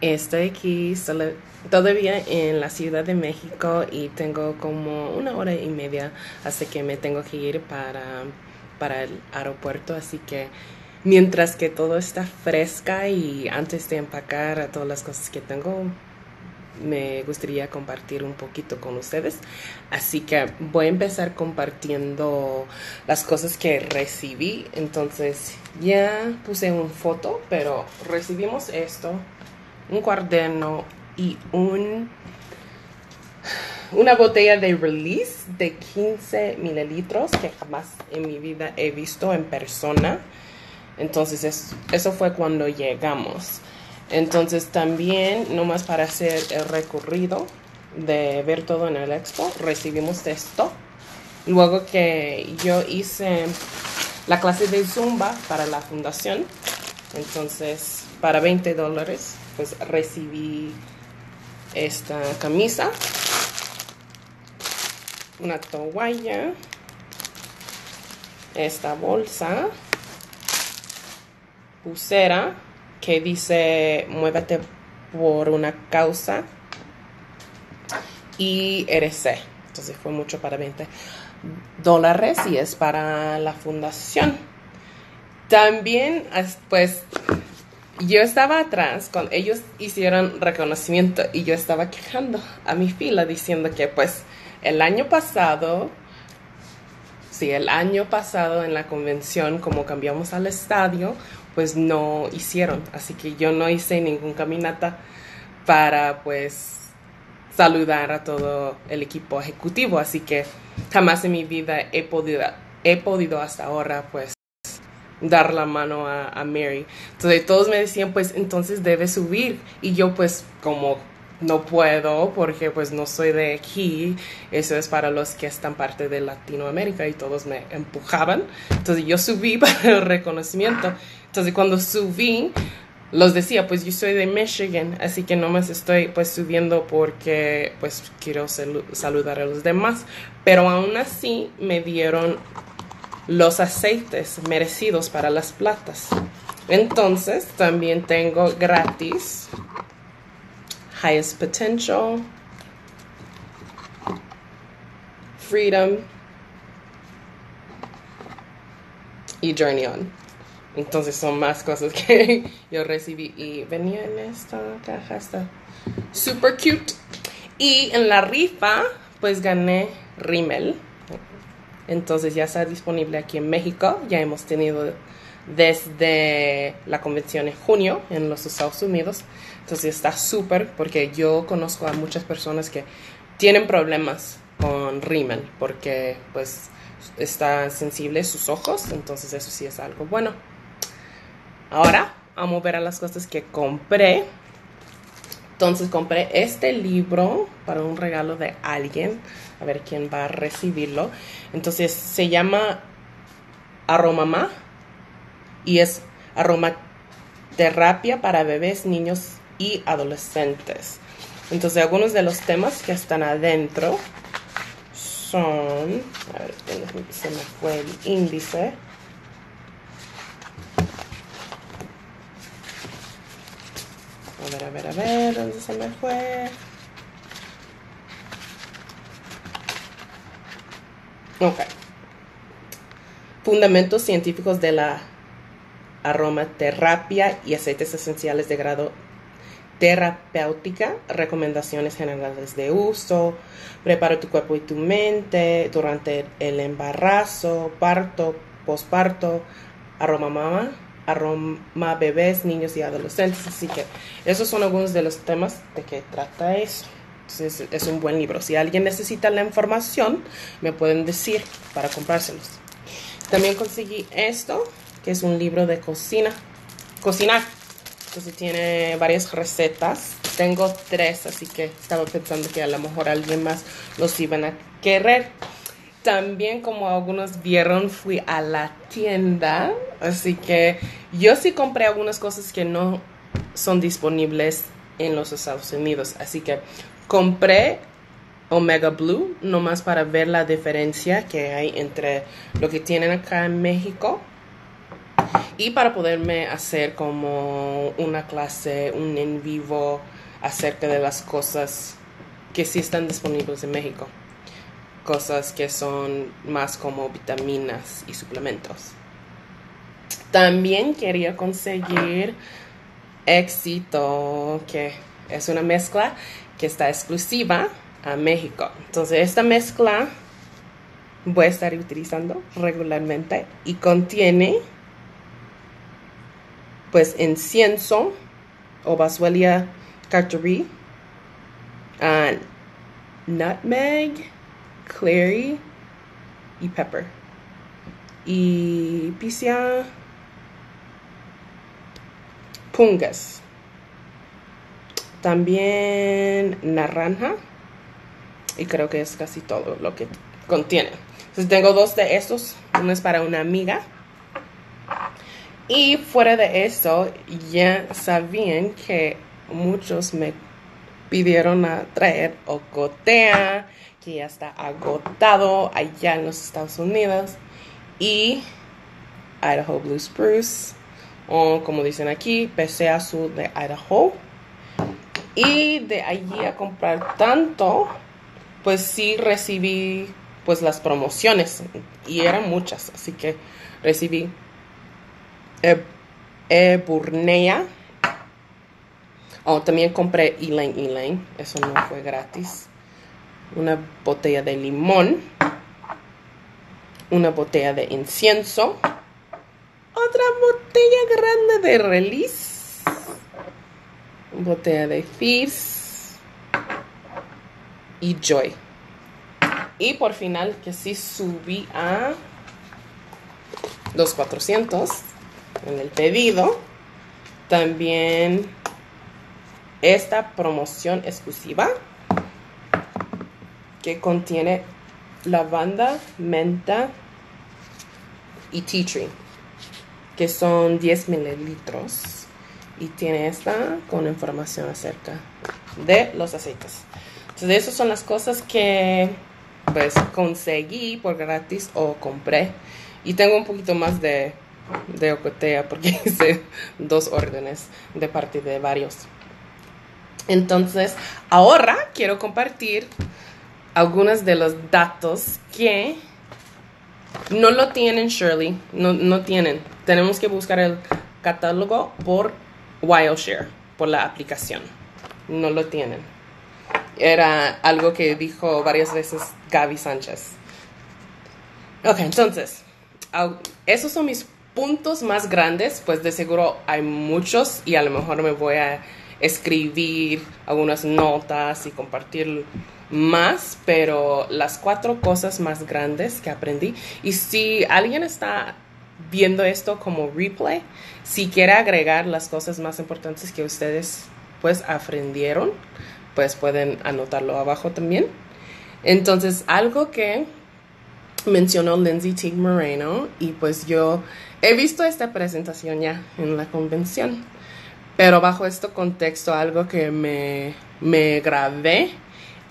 Estoy aquí todavía en la Ciudad de México y tengo como una hora y media hasta que me tengo que ir para, para el aeropuerto. Así que mientras que todo está fresca y antes de empacar a todas las cosas que tengo, me gustaría compartir un poquito con ustedes. Así que voy a empezar compartiendo las cosas que recibí. Entonces ya puse una foto, pero recibimos esto un cuaderno y un, una botella de release de 15 mililitros que jamás en mi vida he visto en persona. Entonces eso fue cuando llegamos. Entonces también, nomás para hacer el recorrido de ver todo en el expo, recibimos esto. Luego que yo hice la clase de Zumba para la fundación, entonces para 20 dólares pues recibí esta camisa, una toalla, esta bolsa, pulsera que dice muévete por una causa y RC. Entonces fue mucho para 20 dólares y es para la fundación. También, pues, yo estaba atrás cuando ellos hicieron reconocimiento y yo estaba quejando a mi fila diciendo que pues el año pasado, sí, el año pasado en la convención, como cambiamos al estadio, pues no hicieron. Así que yo no hice ningún caminata para pues saludar a todo el equipo ejecutivo. Así que jamás en mi vida he podido, he podido hasta ahora pues dar la mano a, Mary. Entonces todos me decían, pues entonces debes subir. Y yo pues como no puedo porque pues no soy de aquí, eso es para los que están parte de Latinoamérica y todos me empujaban. Entonces yo subí para el reconocimiento. Entonces cuando subí, los decía, pues yo soy de Michigan, así que no más estoy pues subiendo porque pues quiero saludar a los demás. Pero aún así me dieron los aceites merecidos para las platas. Entonces también tengo gratis Highest Potential, Freedom y Journey On. Entonces son más cosas que yo recibí y venía en esta caja, está super cute. Y en la rifa pues gané Rimmel entonces ya está disponible aquí en México. Ya hemos tenido desde la convención en junio en los Estados Unidos. Entonces está súper porque yo conozco a muchas personas que tienen problemas con Rimmel porque pues está sensible sus ojos. Entonces eso sí es algo bueno. Ahora vamos a ver a las cosas que compré. Entonces compré este libro para un regalo de alguien a ver quién va a recibirlo. Entonces se llama Aromamá y es aromaterapia para bebés, niños y adolescentes. Entonces algunos de los temas que están adentro son, a ver, se me fue el índice. Ver, a ver, a ver, ¿dónde se me fue? Ok. Fundamentos científicos de la aromaterapia y aceites esenciales de grado terapéutica, recomendaciones generales de uso, prepara tu cuerpo y tu mente durante el embarazo, parto, posparto, aroma mama, aroma bebés, niños y adolescentes. Así que esos son algunos de los temas de que trata eso es, un buen libro. Si alguien necesita la información, me pueden decir para comprárselos. También conseguí esto, que es un libro de cocina. Cocinar. Entonces tiene varias recetas. Tengo tres, así que estaba pensando que a lo mejor alguien más los iban a querer. También, como algunos vieron, fui a la tienda. Así que yo sí compré algunas cosas que no son disponibles en los Estados Unidos. Así que Compré Omega Blue nomás para ver la diferencia que hay entre lo que tienen acá en México y para poderme hacer como una clase, un en vivo acerca de las cosas que sí están disponibles en México. Cosas que son más como vitaminas y suplementos. También quería conseguir éxito, que es una mezcla que está exclusiva a México. Entonces, esta mezcla voy a estar utilizando regularmente y contiene pues incienso o basuelia carterí, uh, nutmeg, clary y pepper. Y picia pungas. También naranja. Y creo que es casi todo lo que contiene. Entonces tengo dos de estos. Uno es para una amiga. Y fuera de eso, ya sabían que muchos me pidieron a traer Ocotea, que ya está agotado allá en los Estados Unidos. Y Idaho Blue Spruce, o como dicen aquí, PC Azul de Idaho. Y de allí a comprar tanto, pues sí recibí pues las promociones y eran muchas, así que recibí Eburnea. Oh, también compré Elaine Elaine, eso no fue gratis. Una botella de limón, una botella de incienso, otra botella grande de release, botella de fizz y joy. Y por final, que sí subí a los 400 en el pedido. También esta promoción exclusiva que contiene lavanda, menta y tea tree, que son 10 mililitros. Y tiene esta con información acerca de los aceites. Entonces, esas son las cosas que pues conseguí por gratis o compré. Y tengo un poquito más de, de Ocotea porque hice dos órdenes de parte de varios. Entonces, ahora quiero compartir algunos de los datos que no lo tienen Shirley, no, no tienen. Tenemos que buscar el catálogo por Wildshare, por la aplicación. No lo tienen era algo que dijo varias veces Gaby Sánchez. Ok, entonces, esos son mis puntos más grandes, pues de seguro hay muchos y a lo mejor me voy a escribir algunas notas y compartir más, pero las cuatro cosas más grandes que aprendí. Y si alguien está viendo esto como replay, si quiere agregar las cosas más importantes que ustedes pues aprendieron, pues pueden anotarlo abajo también. Entonces, algo que mencionó Lindsay Teague Moreno y pues yo he visto esta presentación ya en la convención, pero bajo este contexto algo que me, me grabé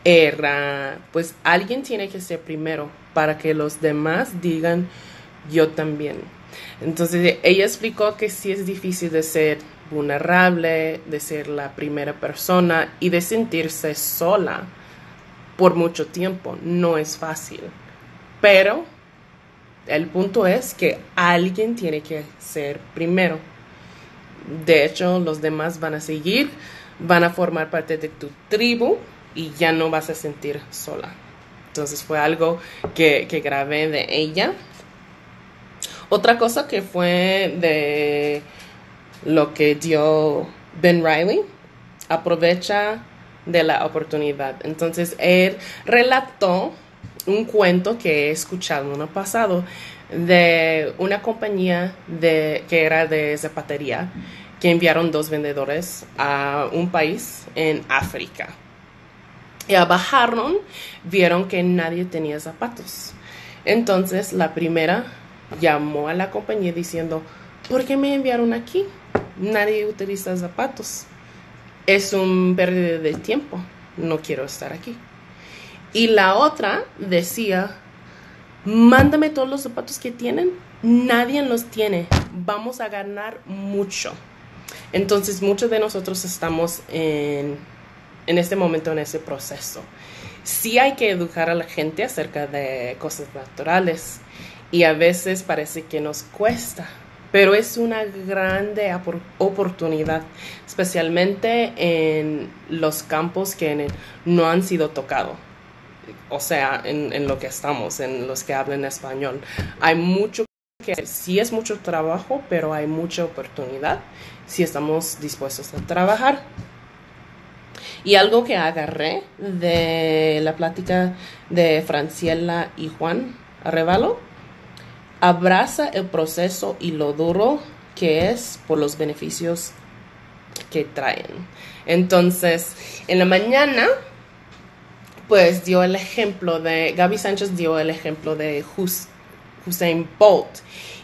era pues alguien tiene que ser primero para que los demás digan yo también. Entonces ella explicó que sí es difícil de ser vulnerable, de ser la primera persona y de sentirse sola por mucho tiempo. No es fácil. Pero el punto es que alguien tiene que ser primero. De hecho, los demás van a seguir, van a formar parte de tu tribu y ya no vas a sentir sola. Entonces fue algo que, que grabé de ella. Otra cosa que fue de lo que dio Ben Riley, aprovecha de la oportunidad. Entonces, él relató un cuento que he escuchado en el pasado de una compañía de, que era de zapatería que enviaron dos vendedores a un país en África. Y bajaron, vieron que nadie tenía zapatos. Entonces la primera llamó a la compañía diciendo, ¿por qué me enviaron aquí? nadie utiliza zapatos. Es un pérdida de tiempo. No quiero estar aquí. Y la otra decía, mándame todos los zapatos que tienen. Nadie los tiene. vamos a ganar mucho. Entonces, muchos de nosotros estamos en, en este momento, en ese proceso. Sí hay que educar a la gente acerca de cosas naturales y a veces parece que nos cuesta, pero es una grande oportunidad, especialmente en los campos que no han sido tocados. O sea, en, en, lo que estamos, en los que hablan español. Hay mucho que sí es mucho trabajo, pero hay mucha oportunidad si estamos dispuestos a trabajar. Y algo que agarré de la plática de Franciela y Juan Arrevalo, abraza el proceso y lo duro que es por los beneficios que traen. Entonces, en la mañana, pues dio el ejemplo de, Gaby Sánchez dio el ejemplo de Hussein Bolt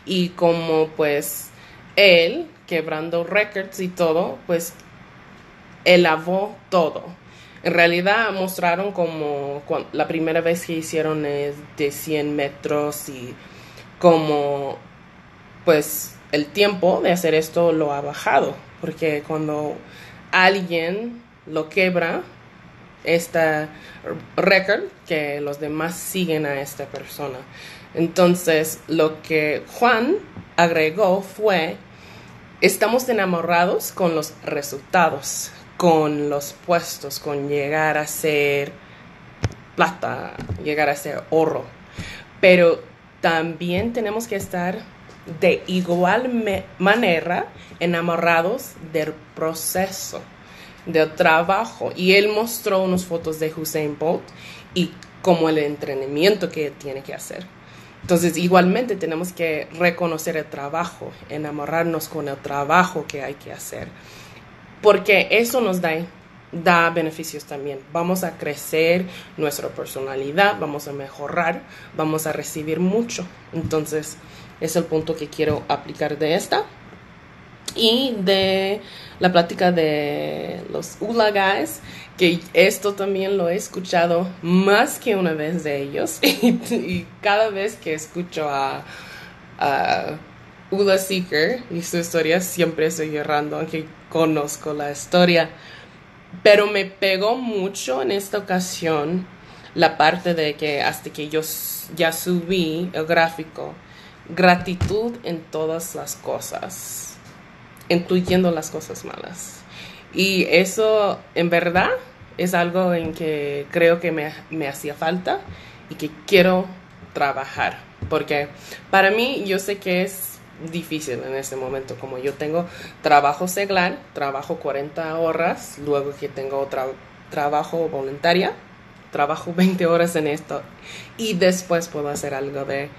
y como pues él, quebrando records y todo, pues lavó todo. En realidad mostraron como la primera vez que hicieron es de 100 metros y como pues el tiempo de hacer esto lo ha bajado, porque cuando alguien lo quebra, esta récord que los demás siguen a esta persona. Entonces, lo que Juan agregó fue, estamos enamorados con los resultados, con los puestos, con llegar a ser plata, llegar a ser oro. Pero también tenemos que estar de igual manera enamorados del proceso, del trabajo. Y él mostró unas fotos de Hussein Bolt y como el entrenamiento que tiene que hacer. Entonces, igualmente tenemos que reconocer el trabajo, enamorarnos con el trabajo que hay que hacer, porque eso nos da da beneficios también. Vamos a crecer nuestra personalidad, vamos a mejorar, vamos a recibir mucho. Entonces, es el punto que quiero aplicar de esta. Y de la plática de los Ula Guys, que esto también lo he escuchado más que una vez de ellos. y, cada vez que escucho a Ula Seeker y su historia, siempre estoy llorando, aunque conozco la historia. Pero me pegó mucho en esta ocasión la parte de que hasta que yo ya subí el gráfico, gratitud en todas las cosas, incluyendo las cosas malas. Y eso en verdad es algo en que creo que me, me hacía falta y que quiero trabajar. Porque para mí yo sé que es difícil en este momento. Como yo tengo trabajo seglar, trabajo 40 horas, luego que tengo otra trabajo voluntaria, trabajo 20 horas en esto y después puedo hacer algo de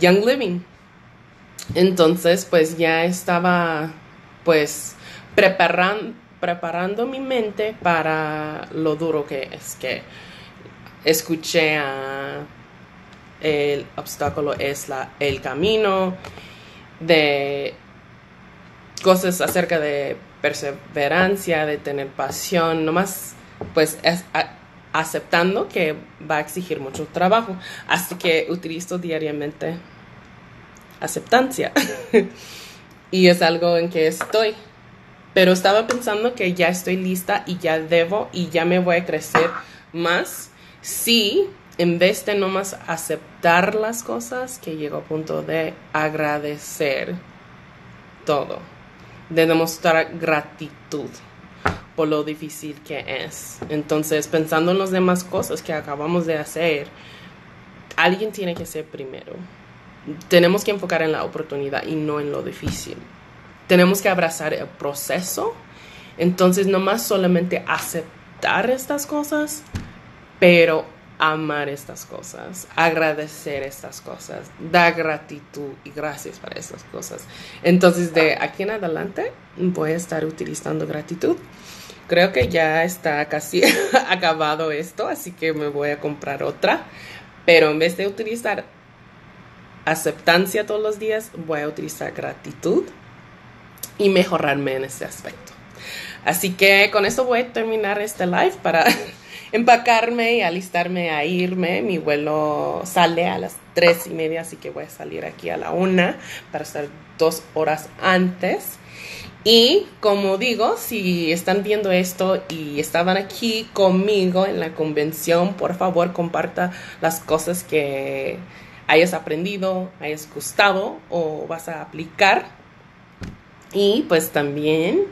Young Living. Entonces, pues ya estaba pues preparando, preparando mi mente para lo duro que es que escuché a el obstáculo es la, el camino de cosas acerca de perseverancia, de tener pasión, nomás pues es aceptando que va a exigir mucho trabajo, así que utilizo diariamente aceptancia y es algo en que estoy. Pero estaba pensando que ya estoy lista y ya debo y ya me voy a crecer más si en vez de nomás aceptar las cosas, que llego a punto de agradecer todo, de demostrar gratitud por lo difícil que es. Entonces, pensando en las demás cosas que acabamos de hacer, alguien tiene que ser primero. Tenemos que enfocar en la oportunidad y no en lo difícil. Tenemos que abrazar el proceso. Entonces, nomás solamente aceptar estas cosas, pero amar estas cosas, agradecer estas cosas, dar gratitud y gracias para estas cosas. Entonces, de aquí en adelante voy a estar utilizando gratitud. Creo que ya está casi acabado esto, así que me voy a comprar otra. Pero en vez de utilizar aceptancia todos los días, voy a utilizar gratitud y mejorarme en este aspecto. Así que con esto voy a terminar este live para empacarme y alistarme a irme. Mi vuelo sale a las tres y media, así que voy a salir aquí a la una para estar dos horas antes. Y como digo, si están viendo esto y estaban aquí conmigo en la convención, por favor comparta las cosas que hayas aprendido, hayas gustado o vas a aplicar. Y pues también,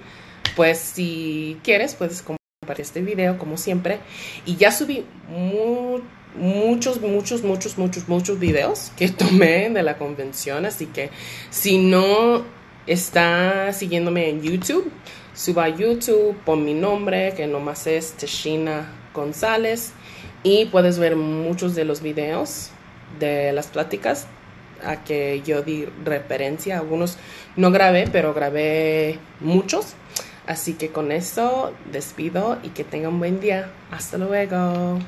pues si quieres, puedes compartir este video como siempre. Y ya subí muchos, muchos, muchos, muchos, muchos videos que tomé de la convención. Así que si no está siguiéndome en YouTube, suba a YouTube, pon mi nombre, que nomás es Teshina González, y puedes ver muchos de los videos de las pláticas a que yo di referencia. Algunos no grabé, pero grabé muchos. Así que con eso despido y que tengan un buen día. Hasta luego.